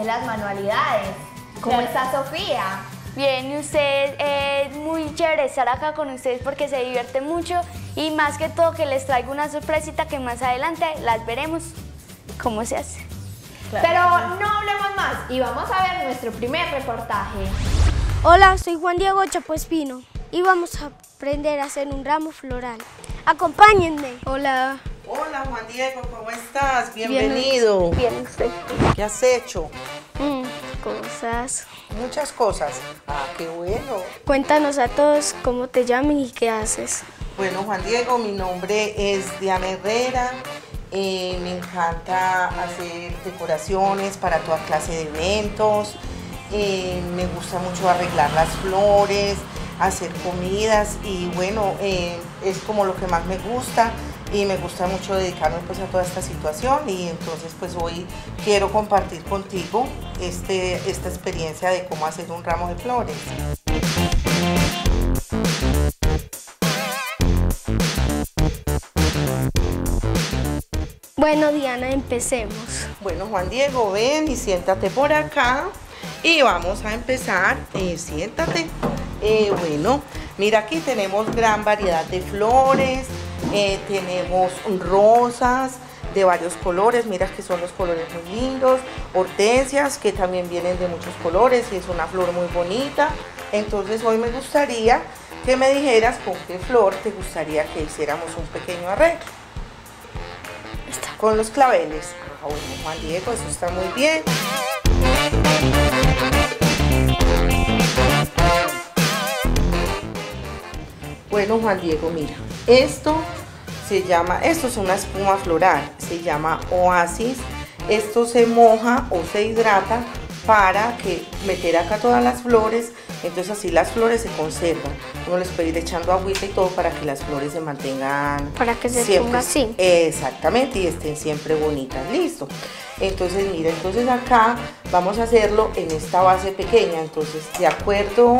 es la que hace las manualidades. ¿Cómo Claro. está Sofía? Bien, y ustedes, eh, es muy chévere estar acá con ustedes porque se divierte mucho y más que todo que les traigo una sorpresita que más adelante las veremos cómo se hace. Pero no hablemos más y vamos a ver nuestro primer reportaje. Hola, soy Juan Diego Chapo Espino y vamos a aprender a hacer un ramo floral. Acompáñenme. Hola. Hola Juan Diego, ¿cómo estás? Bienvenido. Bien, usted. ¿Qué has hecho? Mm, cosas. Muchas cosas. Ah, qué bueno. Cuéntanos a todos cómo te llaman y qué haces. Bueno, Juan Diego, mi nombre es Diana Herrera. Eh, me encanta hacer decoraciones para toda clase de eventos. Eh, me gusta mucho arreglar las flores, hacer comidas y bueno, eh, es como lo que más me gusta y me gusta mucho dedicarme pues a toda esta situación y entonces pues hoy quiero compartir contigo este, esta experiencia de cómo hacer un ramo de flores. Bueno, Diana, empecemos. Bueno, Juan Diego, ven y siéntate por acá y vamos a empezar. Eh, siéntate. Eh, bueno, mira aquí tenemos gran variedad de flores, eh, tenemos rosas de varios colores, mira que son los colores muy lindos, hortensias que también vienen de muchos colores y es una flor muy bonita. Entonces hoy me gustaría que me dijeras con qué flor te gustaría que hiciéramos un pequeño arreglo con los claveles. Ah, bueno, Juan Diego, eso está muy bien. Bueno, Juan Diego, mira, esto se llama, esto es una espuma floral, se llama oasis. Esto se moja o se hidrata para que meter acá todas las flores, entonces así las flores se conservan. Uno les puede ir echando agüita y todo para que las flores se mantengan Para que se siempre- ponga así. Exactamente, y estén siempre bonitas, listo. Entonces, mira, entonces acá vamos a hacerlo en esta base pequeña, entonces de acuerdo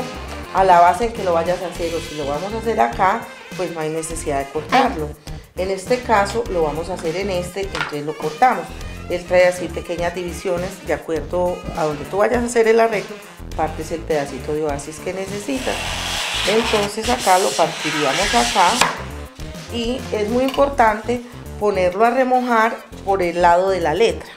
a la base en que lo vayas a hacer o si lo vamos a hacer acá, pues no hay necesidad de cortarlo. En este caso lo vamos a hacer en este, entonces lo cortamos. Él trae así pequeñas divisiones, de acuerdo a donde tú vayas a hacer el arreglo, partes el pedacito de oasis que necesitas. Entonces acá lo partiríamos acá y es muy importante ponerlo a remojar por el lado de la letra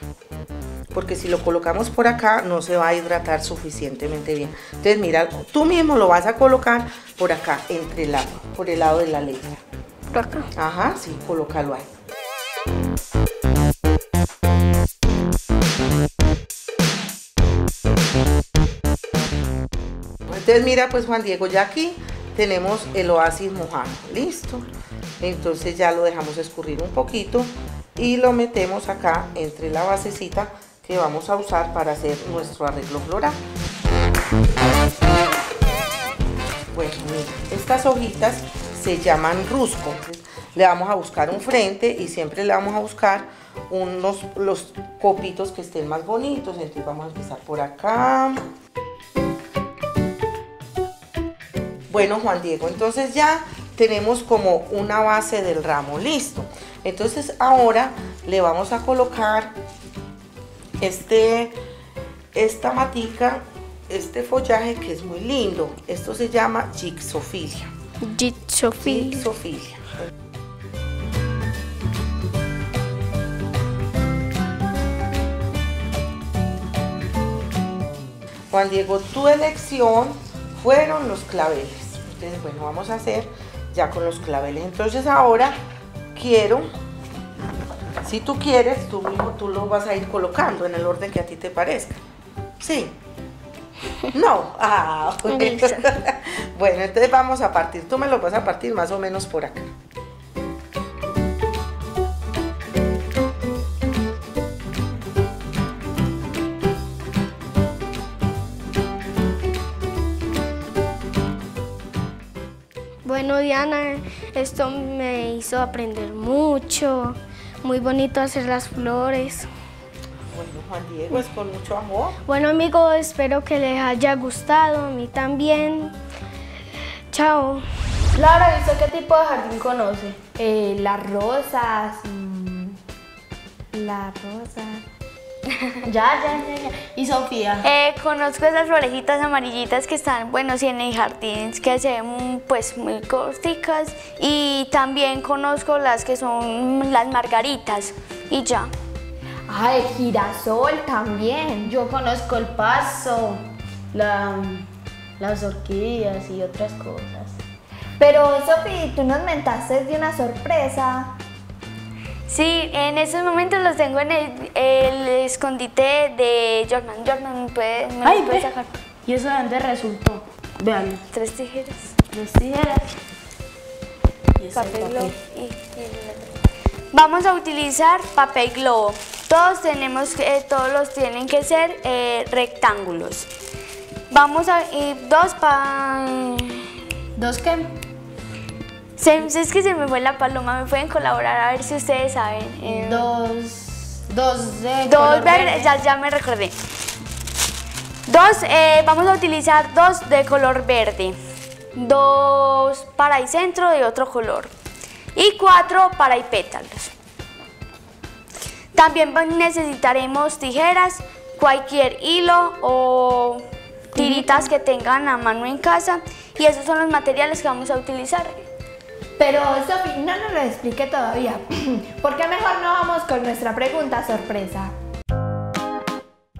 porque si lo colocamos por acá no se va a hidratar suficientemente bien entonces mira tú mismo lo vas a colocar por acá entre la por el lado de la letra Por acá. ajá sí colócalo ahí Entonces mira pues Juan Diego, ya aquí tenemos el oasis mojado, listo. Entonces ya lo dejamos escurrir un poquito y lo metemos acá entre la basecita que vamos a usar para hacer nuestro arreglo floral. Mira, estas hojitas se llaman rusco. Le vamos a buscar un frente y siempre le vamos a buscar unos los copitos que estén más bonitos. Entonces vamos a empezar por acá. Bueno, Juan Diego, entonces ya tenemos como una base del ramo, listo. Entonces ahora le vamos a colocar este, esta matica, este follaje que es muy lindo. Esto se llama gixofilia. Gixofilia. Juan Diego, tu elección fueron los claveles. Entonces, bueno, vamos a hacer ya con los claveles. Entonces ahora quiero, si tú quieres, tú mismo tú lo vas a ir colocando en el orden que a ti te parezca. Sí. No. Ah, bueno. Bueno, entonces vamos a partir. Tú me lo vas a partir más o menos por acá. Bueno, Diana, esto me hizo aprender mucho. Muy bonito hacer las flores. Bueno, Juan Diego, es con mucho amor. Bueno, amigos, espero que les haya gustado. A mí también. Chao. Laura, ¿y usted qué tipo de jardín conoce? Eh, las rosas. las rosas. Ya, ya, ya, ya. ¿Y Sofía? Eh, conozco esas florecitas amarillitas que están, bueno, sí, en el jardín, que se ven pues muy corticas. Y también conozco las que son las margaritas. Y ya. Ah, el girasol también. Yo conozco el paso, la, las orquídeas y otras cosas. Pero, Sofi, tú nos mentaste de una sorpresa. Sí, en estos momentos los tengo en el, el escondite de Jordan. Jordan, ¿me puede, me Ay, puede sacar? ¿Y eso de dónde resultó? Vean, Tres tijeras. dos tijeras. Y papel globo y- y el- Vamos a utilizar papel globo. Todos tenemos que, eh, todos los tienen que ser eh, rectángulos. Vamos a ir dos para. ¿Dos qué? es que se me fue la paloma. Me pueden colaborar a ver si ustedes saben. Eh, Dos, dos de Dos color verde. ya, ya me recordé. Dos, eh, vamos a utilizar dos de color verde. Dos para el centro de otro color. Y cuatro para el pétalos. También necesitaremos tijeras, cualquier hilo o tiritas que tengan a mano en casa. Y esos son los materiales que vamos a utilizar. Pero, Sofi, no nos lo explique todavía. ¿Por qué mejor no vamos con nuestra pregunta sorpresa?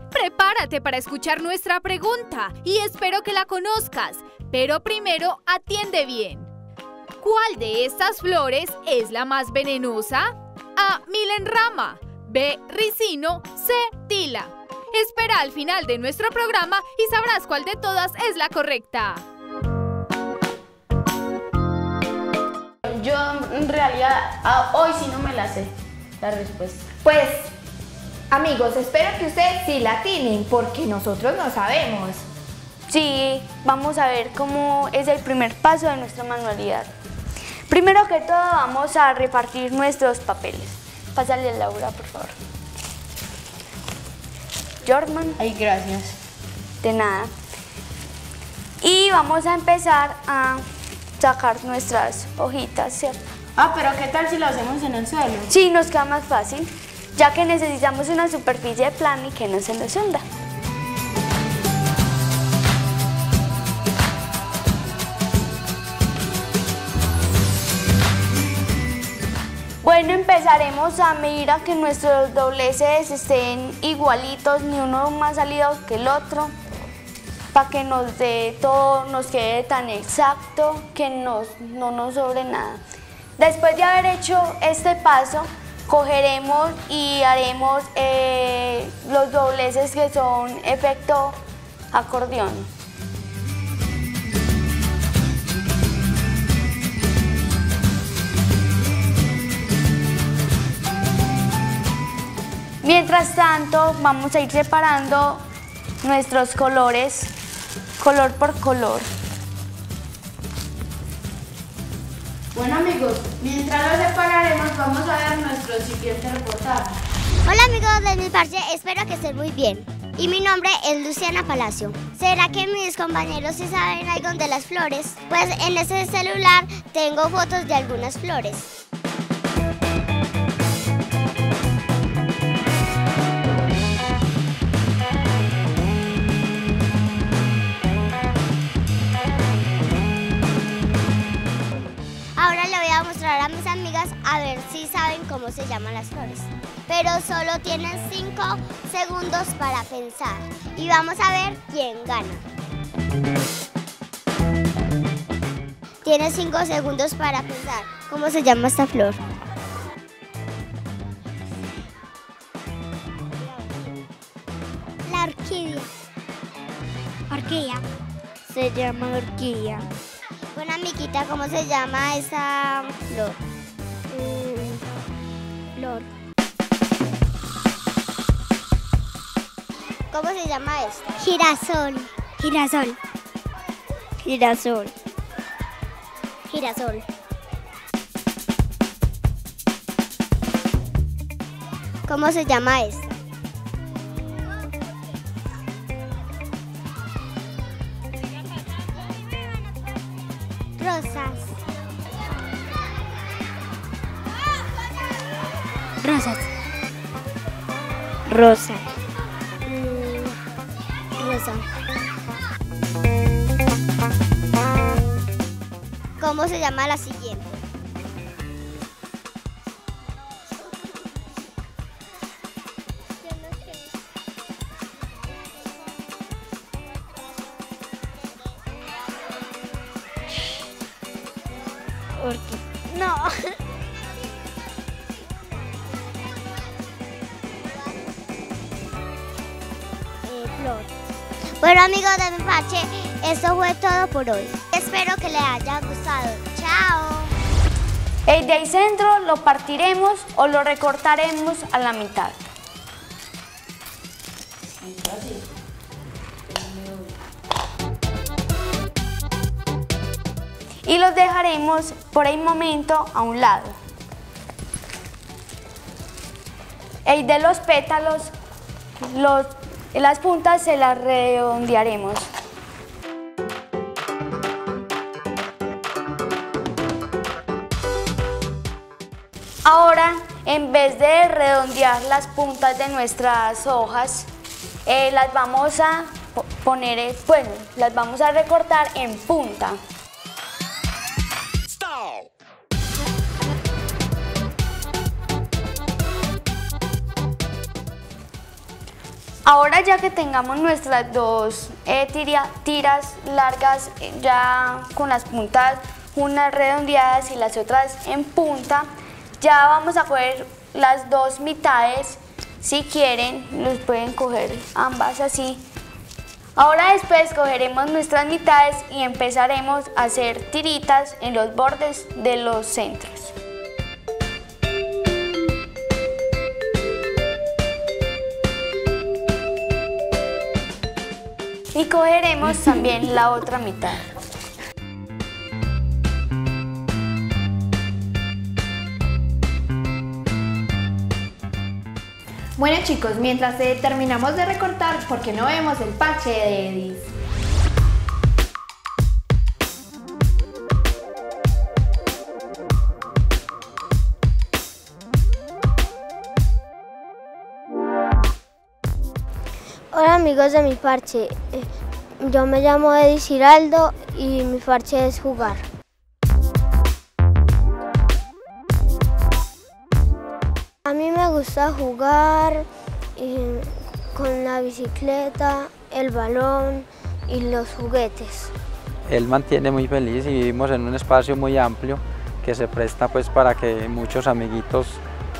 Prepárate para escuchar nuestra pregunta y espero que la conozcas, pero primero atiende bien. ¿Cuál de estas flores es la más venenosa? A. Milenrama. B. Ricino. C. Tila. Espera al final de nuestro programa y sabrás cuál de todas es la correcta. Yo en realidad hoy sí no me la sé la respuesta. Pues, amigos, espero que ustedes sí la tienen, porque nosotros no sabemos. Sí, vamos a ver cómo es el primer paso de nuestra manualidad. Primero que todo vamos a repartir nuestros papeles. Pásale a Laura, por favor. Jordan, Ay, gracias. de nada. Y vamos a empezar a sacar nuestras hojitas, ¿cierto? Ah, pero ¿qué tal si lo hacemos en el suelo? Sí, nos queda más fácil, ya que necesitamos una superficie plana y que no se nos hunda. Bueno, empezaremos a medir a que nuestros dobleces estén igualitos, ni uno más salido que el otro, para que nos dé todo, nos quede tan exacto que nos, no nos sobre nada. Después de haber hecho este paso, cogeremos y haremos eh, los dobleces que son efecto acordeón. Mientras tanto, vamos a ir separando nuestros colores, color por color. Bueno amigos, mientras lo separaremos vamos a ver nuestro siguiente reportaje. Hola amigos de mi parche, espero que estén muy bien. Y mi nombre es Luciana Palacio. ¿Será que mis compañeros sí saben algo de las flores? Pues en este celular tengo fotos de algunas flores. Si saben cómo se llaman las flores. Pero solo tienen 5 segundos para pensar. Y vamos a ver quién gana. Tiene 5 segundos para pensar. ¿Cómo se llama esta flor? La orquídea. Orquídea. Se llama orquídea. Bueno, amiguita, ¿cómo se llama esa flor? Flor. ¿Cómo se llama esta? Girasol. Girasol. Girasol. Girasol. ¿Cómo se llama esta? Rosa. rosa. ¿Cómo se llama la siguiente? Orquídea. No. Bueno amigos de mi parche, eso fue todo por hoy. Espero que les haya gustado. Chao. El de ahí centro lo partiremos o lo recortaremos a la mitad. Y los dejaremos por el momento a un lado. El de los pétalos, los, las puntas se las redondearemos. Ahora, en vez de redondear las puntas de nuestras hojas, eh, las vamos a po- poner, eh, bueno, las vamos a recortar en punta. Ahora ya que tengamos nuestras dos eh, tiras largas eh, ya con las puntas unas redondeadas y las otras en punta, ya vamos a coger las dos mitades. Si quieren, los pueden coger ambas así. Ahora después cogeremos nuestras mitades y empezaremos a hacer tiritas en los bordes de los centros. Y cogeremos también la otra mitad. Bueno chicos, mientras eh, terminamos de recortar, porque no vemos el parche de Edis. De mi parche, Eh, yo me llamo Edis Giraldo y mi parche es jugar. A mí me gusta jugar eh, con la bicicleta, el balón y los juguetes. él mantiene muy feliz y vivimos en un espacio muy amplio que se presta pues para que muchos amiguitos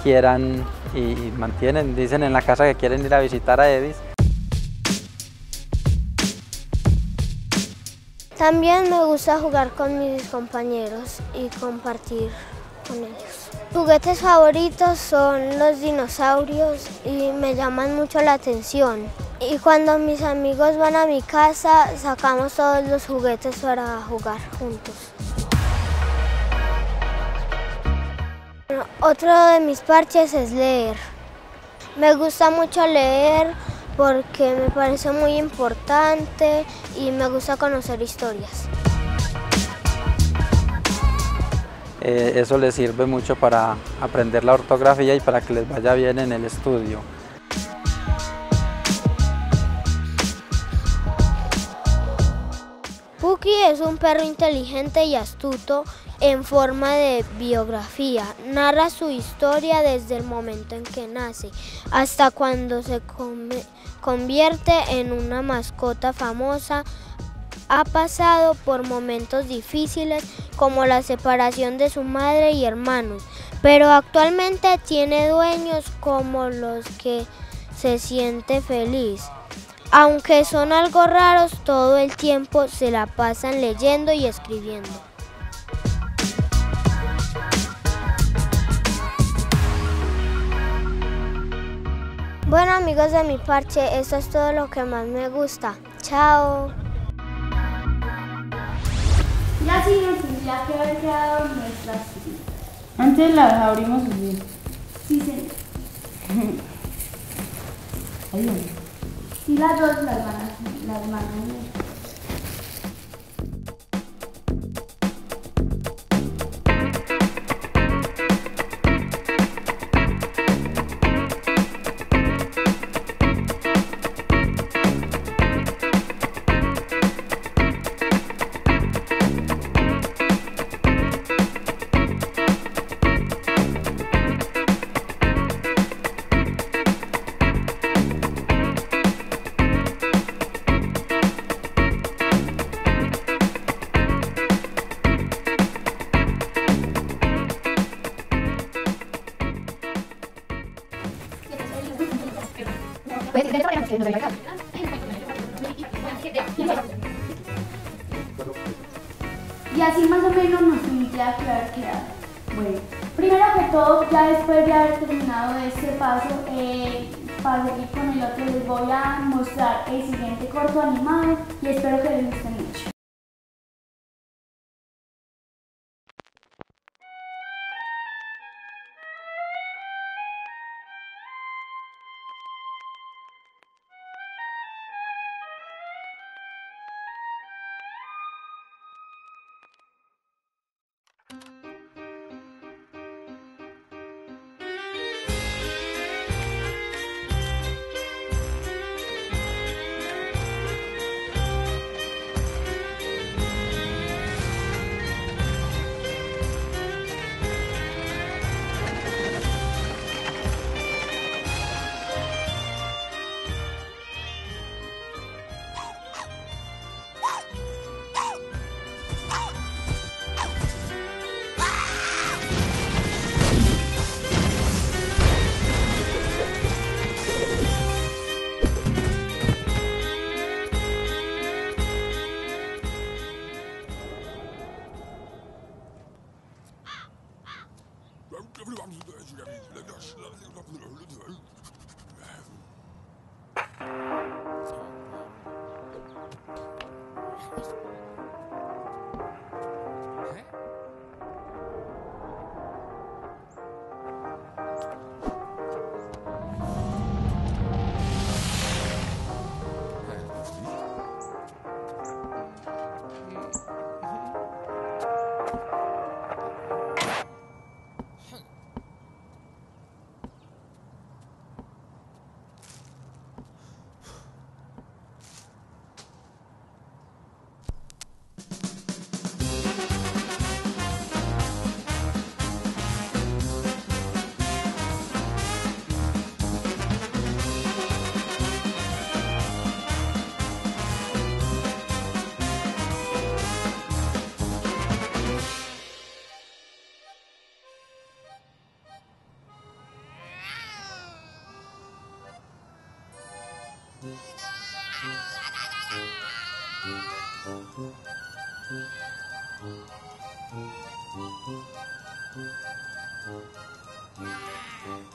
quieran y mantienen, dicen en la casa que quieren ir a visitar a Edis. También me gusta jugar con mis compañeros y compartir con ellos. Juguetes favoritos son los dinosaurios y me llaman mucho la atención. Y cuando mis amigos van a mi casa, sacamos todos los juguetes para jugar juntos. Otro de mis parches es leer. Me gusta mucho leer porque me parece muy importante y me gusta conocer historias. Eh, eso les sirve mucho para aprender la ortografía y para que les vaya bien en el estudio. Puki es un perro inteligente y astuto en forma de biografía. Narra su historia desde el momento en que nace hasta cuando se come- convierte en una mascota famosa. Ha pasado por momentos difíciles como la separación de su madre y hermanos, pero actualmente tiene dueños como los que se siente feliz. Aunque son algo raros, todo el tiempo se la pasan leyendo y escribiendo. Bueno amigos de mi parche, eso es todo lo que más me gusta. Chao. Y así nos tendría que haber quedado nuestras Antes las abrimos así. Sí, sí. Y las dos las van a, las van a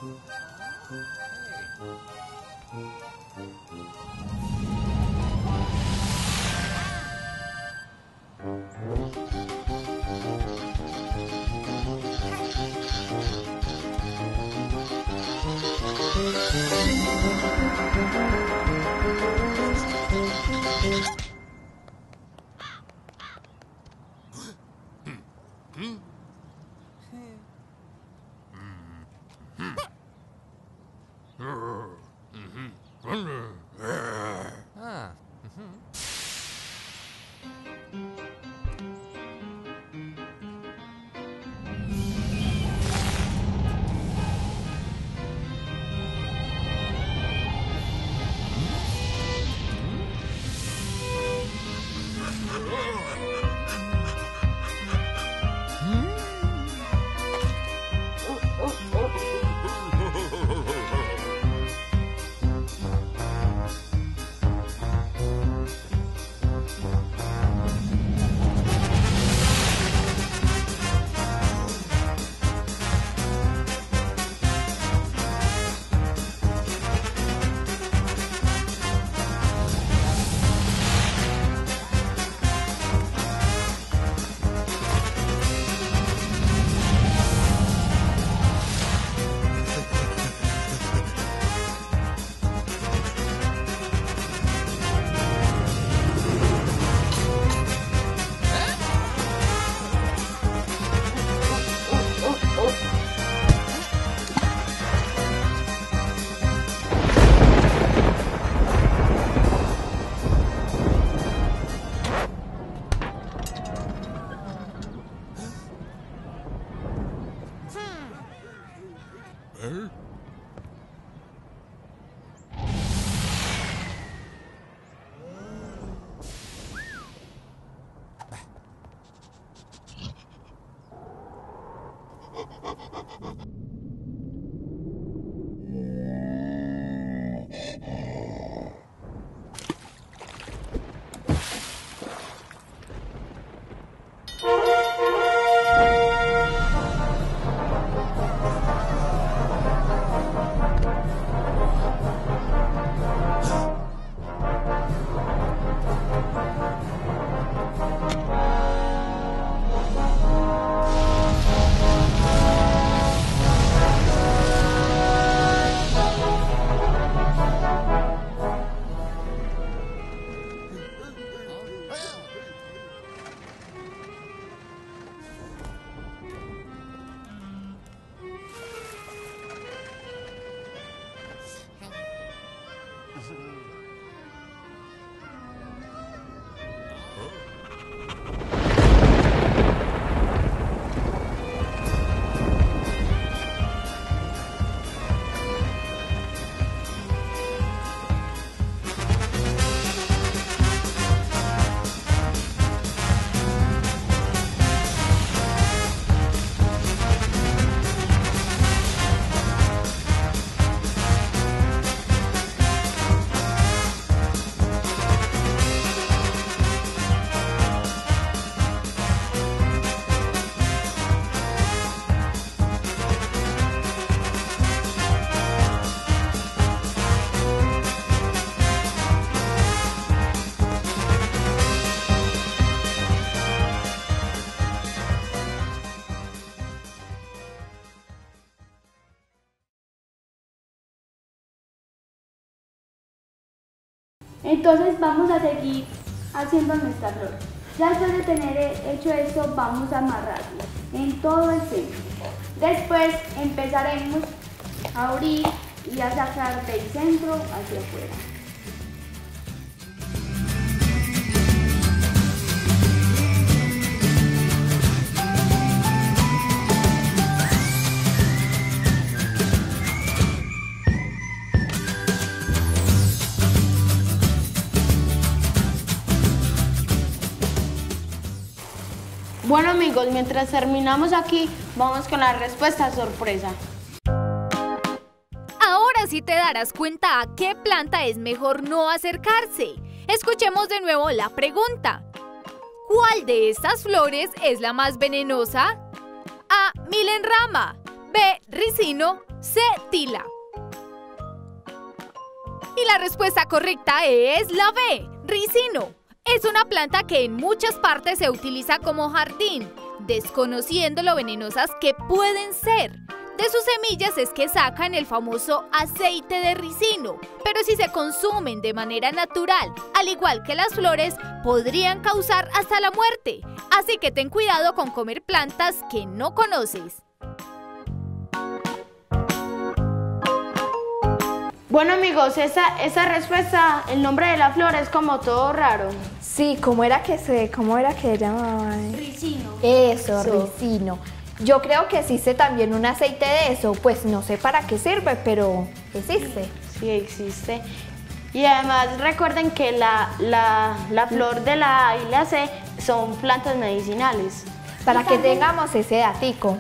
Hey. Entonces vamos a seguir haciendo nuestra flor. Ya después de tener hecho esto, vamos a amarrarlo en todo el centro. Después empezaremos a abrir y a sacar del centro hacia afuera. Mientras terminamos aquí, vamos con la respuesta sorpresa. Ahora sí te darás cuenta a qué planta es mejor no acercarse. Escuchemos de nuevo la pregunta. ¿Cuál de estas flores es la más venenosa? A. Milenrama. B. Ricino. C. Tila. Y la respuesta correcta es la B. Ricino. Es una planta que en muchas partes se utiliza como jardín, desconociendo lo venenosas que pueden ser. De sus semillas es que sacan el famoso aceite de ricino, pero si se consumen de manera natural, al igual que las flores, podrían causar hasta la muerte. Así que ten cuidado con comer plantas que no conoces. Bueno amigos, esa, esa respuesta, el nombre de la flor es como todo raro. Sí, ¿cómo era que se, cómo era que llamaba? Ricino. Eso, ricino. Yo creo que existe también un aceite de eso, pues no sé para qué sirve, pero existe. Sí, existe. Y además recuerden que la, la, la flor de la isla C son plantas medicinales. Para que tengamos ese datico.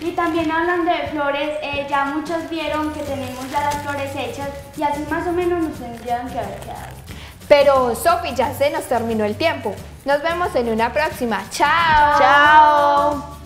Y también hablando de flores, eh, ya muchos vieron que tenemos ya las flores hechas y así más o menos nos tendrían que haber quedado. Pero Sofi, ya se nos terminó el tiempo. Nos vemos en una próxima. ¡Chao! ¡Chao!